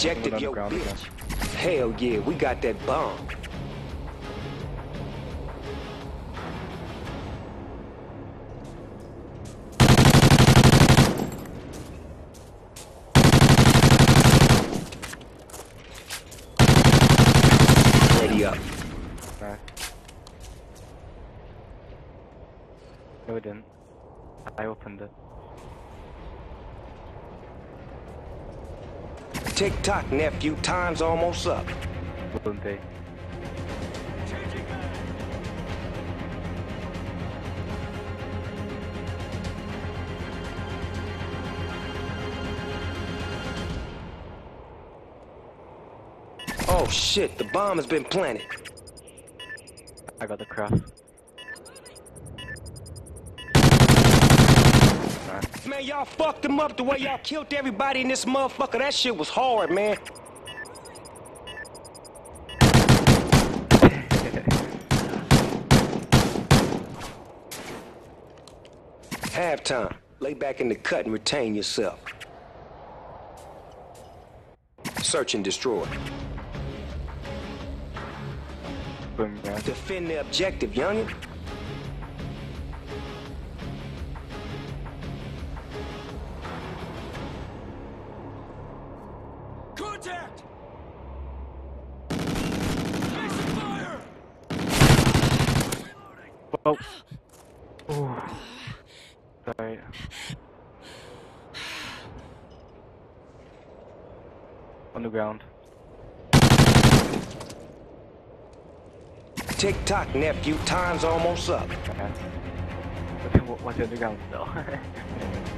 Objective, yo, bitch. Hell yeah, we got that bomb. Ready up. Nice. No, we didn't. I opened it. Tick tock, nephew. Time's almost up. Wouldn't they? Oh shit, the bomb has been planted. I got the cross. Man, y'all fucked him up the way y'all killed everybody in this motherfucker. That shit was hard, man. Halftime. Lay back in the cut and retain yourself. Search and destroy. Boom. Defend the objective, youngin'. Contact! Facing fire! Oh. Ooh. Sorry. On the ground. Tick tock, nephew. Time's almost up. Okay. What- What's the still?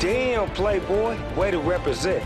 Damn, playboy. Way to represent.